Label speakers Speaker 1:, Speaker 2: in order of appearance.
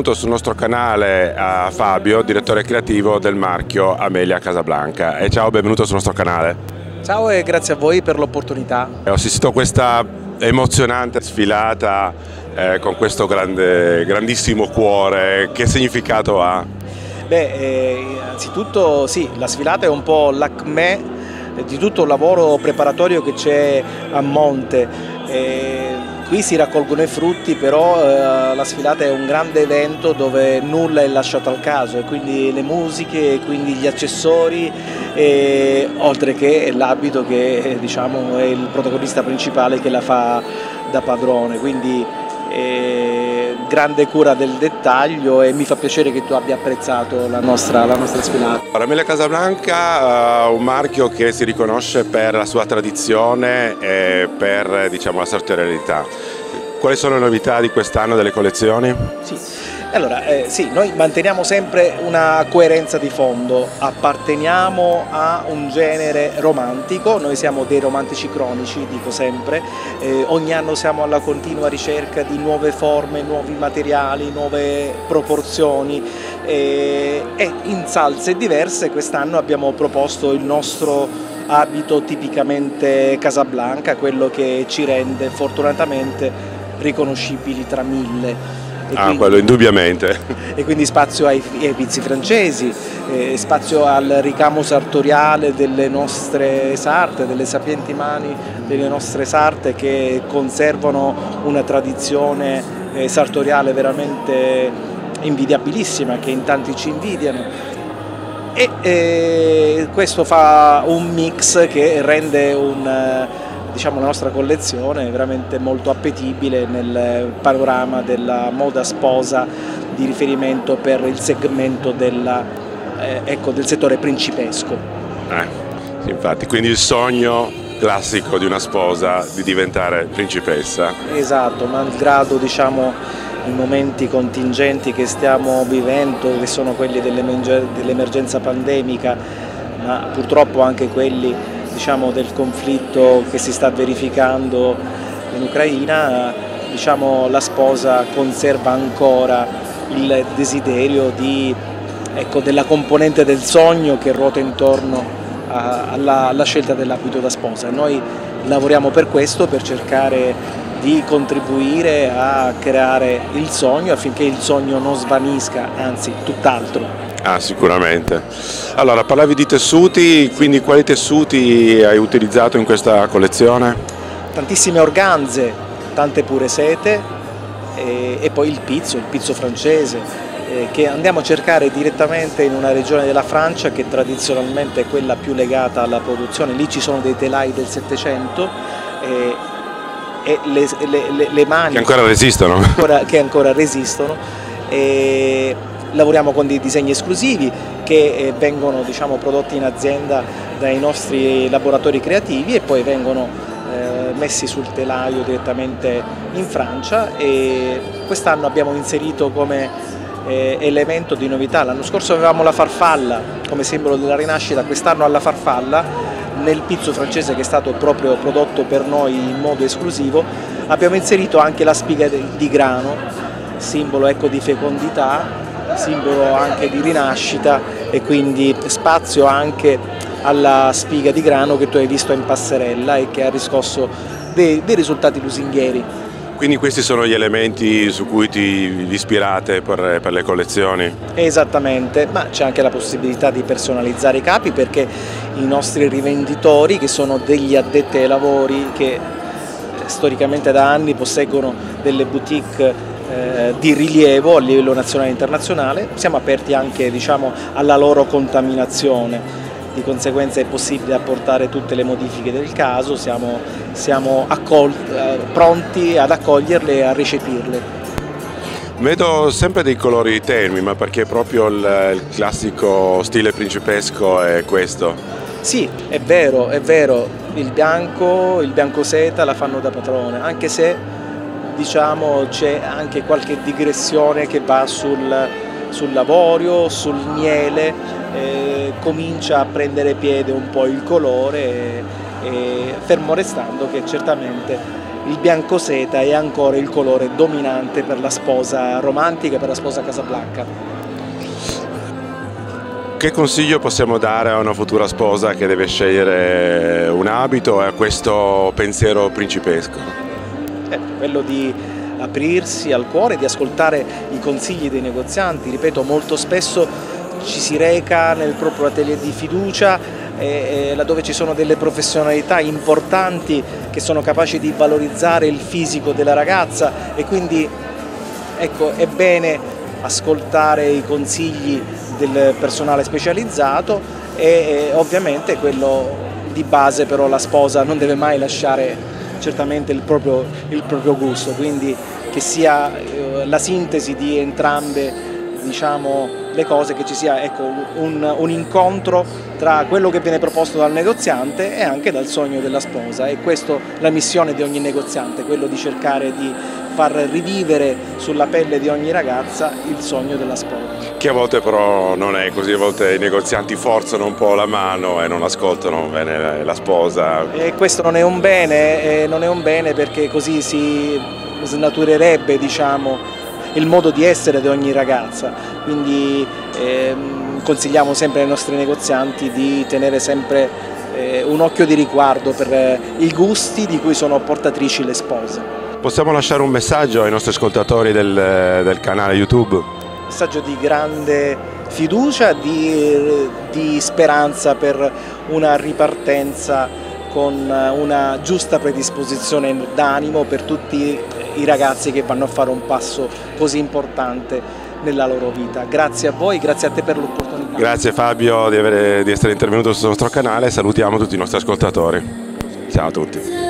Speaker 1: benvenuto sul nostro canale a Fabio, direttore creativo del marchio Amelia Casablanca. E ciao, benvenuto sul nostro canale.
Speaker 2: Ciao e grazie a voi per l'opportunità.
Speaker 1: Ho assistito a questa emozionante sfilata eh, con questo grande, grandissimo cuore. Che significato ha?
Speaker 2: Beh, eh, innanzitutto sì, la sfilata è un po' l'acme di tutto il lavoro preparatorio che c'è a monte. Eh, qui si raccolgono i frutti, però eh, la sfilata è un grande evento dove nulla è lasciato al caso, e quindi le musiche, quindi gli accessori, e, oltre che l'abito che diciamo, è il protagonista principale che la fa da padrone. Quindi, eh, grande cura del dettaglio e mi fa piacere che tu abbia apprezzato la nostra, la nostra sfilata.
Speaker 1: Aramella Casablanca è uh, un marchio che si riconosce per la sua tradizione e per diciamo, la sartorialità. Quali sono le novità di quest'anno delle collezioni?
Speaker 2: Sì. Allora, eh, sì, noi manteniamo sempre una coerenza di fondo, apparteniamo a un genere romantico, noi siamo dei romantici cronici, dico sempre, eh, ogni anno siamo alla continua ricerca di nuove forme, nuovi materiali, nuove proporzioni. Eh, e in salse diverse quest'anno abbiamo proposto il nostro abito tipicamente Casablanca, quello che ci rende fortunatamente riconoscibili tra mille.
Speaker 1: E ah, quindi, quello indubbiamente.
Speaker 2: E quindi spazio ai, ai pizzi francesi, eh, spazio al ricamo sartoriale delle nostre sarte, delle sapienti mani delle nostre sarte che conservano una tradizione eh, sartoriale veramente invidiabilissima, che in tanti ci invidiano. E eh, questo fa un mix che rende un diciamo, la nostra collezione è veramente molto appetibile nel panorama della moda sposa di riferimento per il segmento della, eh, ecco, del settore principesco.
Speaker 1: Eh, infatti, quindi il sogno classico di una sposa di diventare principessa.
Speaker 2: Esatto, malgrado diciamo, i momenti contingenti che stiamo vivendo, che sono quelli dell'emergenza pandemica, ma purtroppo anche quelli diciamo, del conflitto che si sta verificando in Ucraina, diciamo, la sposa conserva ancora il desiderio di, ecco, della componente del sogno che ruota intorno a, alla, alla scelta dell'abito da sposa. Noi lavoriamo per questo, per cercare di contribuire a creare il sogno affinché il sogno non svanisca, anzi tutt'altro.
Speaker 1: Ah, sicuramente. Allora, parlavi di tessuti, quindi quali tessuti hai utilizzato in questa collezione?
Speaker 2: Tantissime organze, tante pure sete e, e poi il pizzo, il pizzo francese, eh, che andiamo a cercare direttamente in una regione della Francia che tradizionalmente è quella più legata alla produzione. Lì ci sono dei telai del Settecento eh, e le, le, le, mani...
Speaker 1: Che ancora resistono.
Speaker 2: Ancora, che ancora resistono. E lavoriamo con dei disegni esclusivi che eh, vengono diciamo, prodotti in azienda dai nostri laboratori creativi e poi vengono eh, messi sul telaio direttamente in Francia. E quest'anno abbiamo inserito come eh, elemento di novità, l'anno scorso avevamo la farfalla come simbolo della rinascita, quest'anno alla farfalla nel pizzo francese che è stato proprio prodotto per noi in modo esclusivo abbiamo inserito anche la spiga di grano, simbolo ecco, di fecondità simbolo anche di rinascita e quindi spazio anche alla spiga di grano che tu hai visto in passerella e che ha riscosso dei, dei risultati lusinghieri.
Speaker 1: Quindi questi sono gli elementi su cui ti ispirate per, per le collezioni?
Speaker 2: Esattamente, ma c'è anche la possibilità di personalizzare i capi perché i nostri rivenditori che sono degli addetti ai lavori che storicamente da anni posseggono delle boutique eh, di rilievo a livello nazionale e internazionale, siamo aperti anche diciamo, alla loro contaminazione, di conseguenza è possibile apportare tutte le modifiche del caso, siamo, siamo eh, pronti ad accoglierle e a recepirle.
Speaker 1: Vedo sempre dei colori tenui, ma perché proprio il, il classico stile principesco è questo?
Speaker 2: Sì, è vero, è vero, il bianco, il bianco seta la fanno da padrone, anche se diciamo, c'è anche qualche digressione che va sul, sul lavorio, sul miele, eh, comincia a prendere piede un po' il colore, e, e fermo restando che certamente il bianco seta è ancora il colore dominante per la sposa romantica, per la sposa casablanca.
Speaker 1: Che consiglio possiamo dare a una futura sposa che deve scegliere un abito e a questo pensiero principesco?
Speaker 2: Eh, quello di aprirsi al cuore, di ascoltare i consigli dei negozianti, ripeto molto spesso ci si reca nel proprio atelier di fiducia eh, eh, laddove ci sono delle professionalità importanti che sono capaci di valorizzare il fisico della ragazza e quindi ecco, è bene ascoltare i consigli del personale specializzato e ovviamente quello di base però la sposa non deve mai lasciare certamente il proprio, il proprio gusto, quindi che sia eh, la sintesi di entrambe diciamo, le cose, che ci sia ecco, un, un, incontro tra quello che viene proposto dal negoziante e anche dal sogno della sposa e questa è la missione di ogni negoziante, quello di cercare di far rivivere sulla pelle di ogni ragazza il sogno della sposa.
Speaker 1: Che a volte però non è così, a volte i negozianti forzano un po' la mano e non ascoltano bene la sposa.
Speaker 2: E questo non è un bene, non è un bene perché così si snaturerebbe diciamo, il modo di essere di ogni ragazza, quindi ehm, consigliamo sempre ai nostri negozianti di tenere sempre eh, un occhio di riguardo per eh, i gusti di cui sono portatrici le spose.
Speaker 1: Possiamo lasciare un messaggio ai nostri ascoltatori del, del canale YouTube?
Speaker 2: Messaggio di grande fiducia, di, di speranza per una ripartenza con una giusta predisposizione d'animo per tutti i ragazzi che vanno a fare un passo così importante nella loro vita. Grazie a voi, grazie a te per l'opportunità.
Speaker 1: Grazie Fabio di, avere, di essere intervenuto sul nostro canale, salutiamo tutti i nostri ascoltatori. Ciao a tutti.